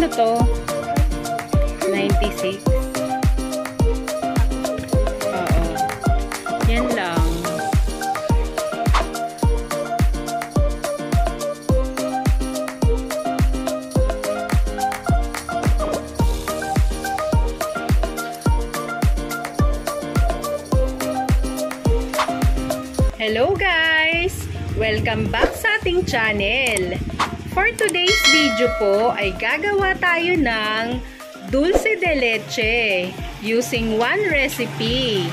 Magkano to? 96. Oo. Yan lang. Hello guys! Welcome back sa ating channel. For today's video po ay gagawa tayo ng dulce de leche using one recipe.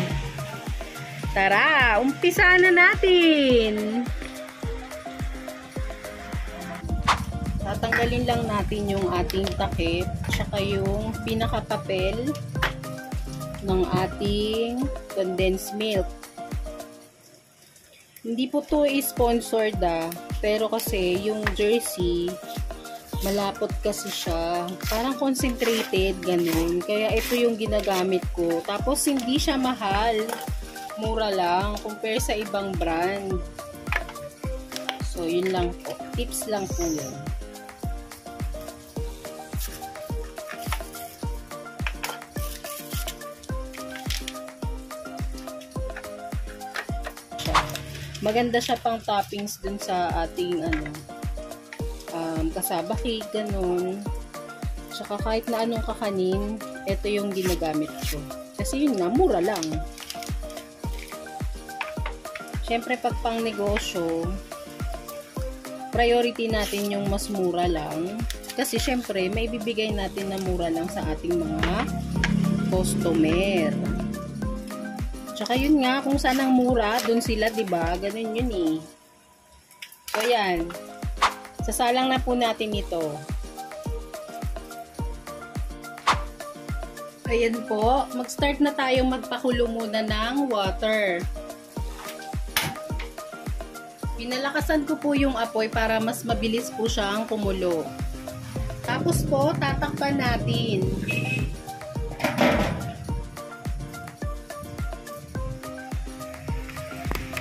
Tara, umpisa na natin! Tatanggalin lang natin yung ating takip tsaka yung pinakapapel ng ating condensed milk. Hindi po to sponsored ah. Pero kasi yung jersey, malapot kasi siya. Parang concentrated, ganun. Kaya ito yung ginagamit ko. Tapos hindi siya mahal. Mura lang. Compare sa ibang brand. So, yun lang po. Tips lang po yun. Maganda siya pang toppings dun sa ating ano um, kasaba cake, ganun. Tsaka kahit na anong kakanin ito yung ginagamit ko. Kasi yun nga, mura lang. Syempre pag pang negosyo priority natin yung mas mura lang. Kasi syempre may bibigay natin na mura lang sa ating mga customer Tsaka yun nga, kung saan ang mura, dun sila, ba diba? Ganun yun eh. So, yan. Sasalang na po natin ito. Ayan po. Mag-start na tayo magpakulo muna ng water. Pinalakasan ko po yung apoy para mas mabilis po siyang kumulo. Tapos po, tatakpan natin.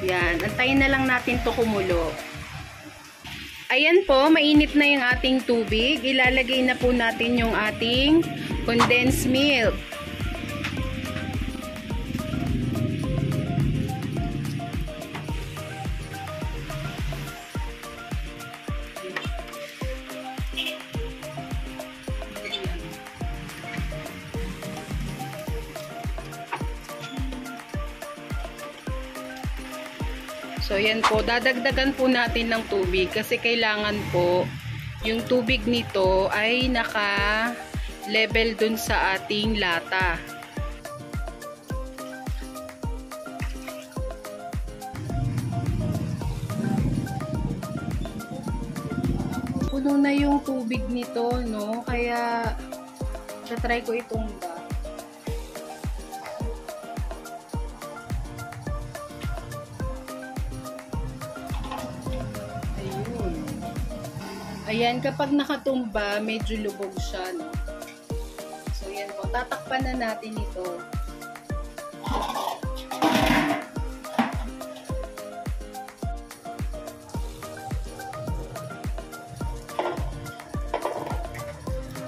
Yan. Antayin na lang natin to kumulo. Ayan po, mainit na yung ating tubig. Ilalagay na po natin yung ating condensed milk. So, yan po. Dadagdagan po natin ng tubig kasi kailangan po yung tubig nito ay naka-level dun sa ating lata. Puno na yung tubig nito, no? Kaya, try ko itong Ayan, kapag nakatumba, medyo lubog siya, no? So, yan po. Tatakpan na natin ito.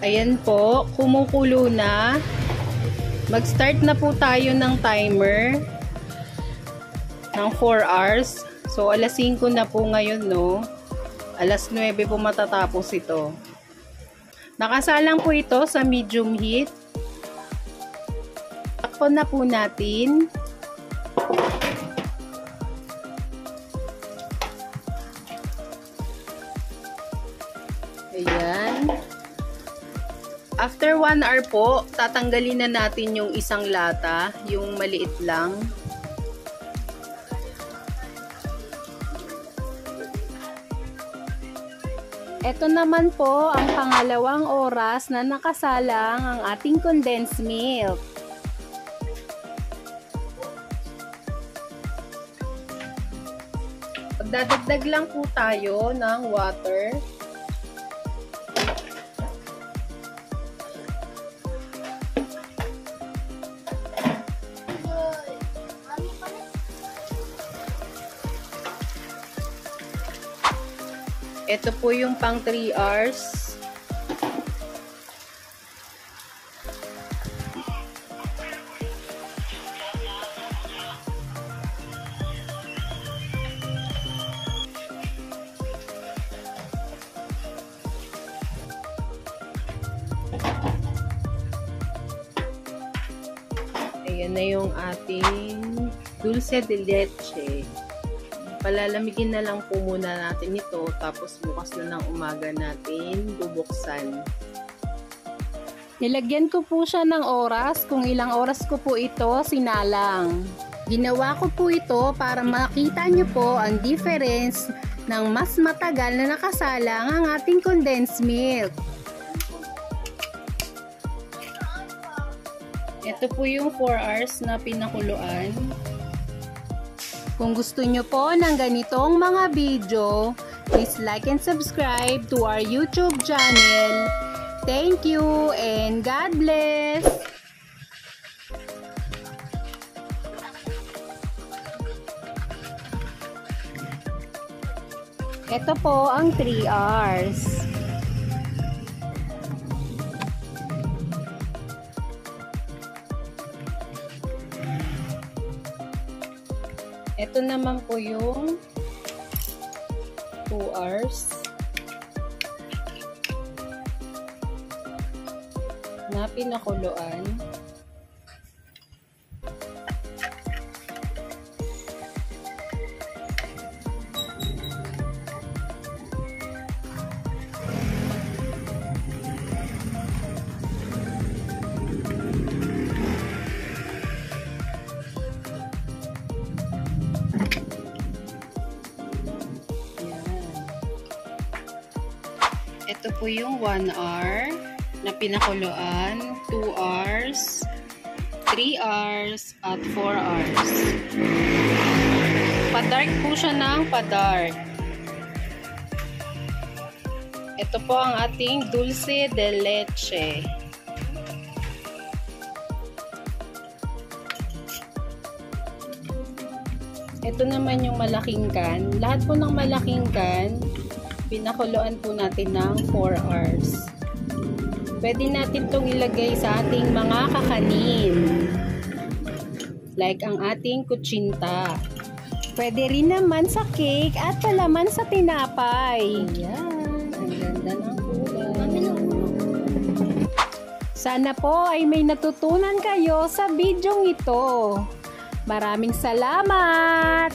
Ayan po, kumukulo na. Mag-start na po tayo ng timer ng 4 hours. So, alas 5 na po ngayon, no? Alas 9 po matatapos ito. Nakasalang po ito sa medium heat. Takpan na po natin. Ayan. After 1 hour po, tatanggalin na natin yung isang lata, yung maliit lang. Ito naman po ang pangalawang oras na nakasalang ang ating condensed milk. Pagdadagdag lang po tayo ng water. Ito po yung pang 3 hours. Ayan na yung ating dulce de leche. Palalamigin na lang po muna natin ito. Tapos bukas na ng umaga natin bubuksan. Nilagyan ko po siya ng oras kung ilang oras ko po ito sinalang. Ginawa ko po ito para makita nyo po ang difference ng mas matagal na nakasalang ang ating condensed milk. Ito po yung 4 hours na pinakuluan. Kung gusto nyo po ng ganitong mga video, please like and subscribe to our YouTube channel. Thank you and God bless! Ito po ang 3 hours. Ito naman po yung 2 hours na pinakuluan. Po yung 1 hour na pinakuluan, 2 hours, 3 hours, at 4 hours. Padark po siya ng padark. Ito po ang ating dulce de leche. Ito naman yung malaking can. Lahat po ng malaking can, pinakuluan po natin ng 4 hours. Pwede natin itong ilagay sa ating mga kakanin. Like ang ating kutsinta. Pwede rin naman sa cake at palaman sa tinapay. Ayan. Ang ganda ng. Sana po ay may natutunan kayo sa bidyong ito. Maraming salamat!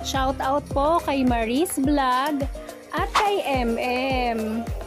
Shout out po kay Maris Vlog at kay MM.